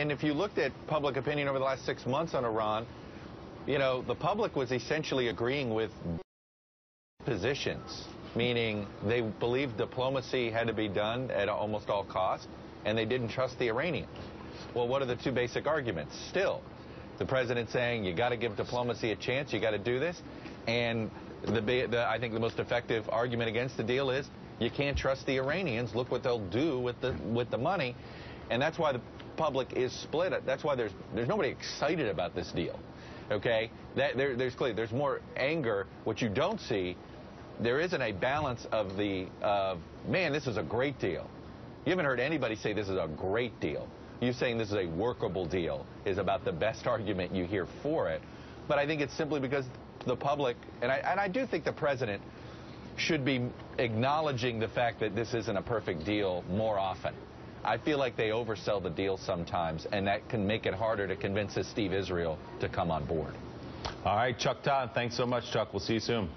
and if you looked at public opinion over the last six months on Iran, you know, the public was essentially agreeing with positions, meaning they believed diplomacy had to be done at almost all costs, and they didn't trust the Iranians. Well, what are the two basic arguments? Still, the president saying you got to give diplomacy a chance, you got to do this, and the, the, I think the most effective argument against the deal is you can't trust the Iranians. Look what they'll do with the with the money, and that's why the public is split. That's why there's there's nobody excited about this deal. Okay, that, there, there's clearly there's more anger. What you don't see, there isn't a balance of the uh, man. This is a great deal. You haven't heard anybody say this is a great deal. You saying this is a workable deal is about the best argument you hear for it. But I think it's simply because the public, and I, and I do think the president should be acknowledging the fact that this isn't a perfect deal more often. I feel like they oversell the deal sometimes, and that can make it harder to convince Steve Israel to come on board. All right, Chuck Todd, thanks so much, Chuck. We'll see you soon.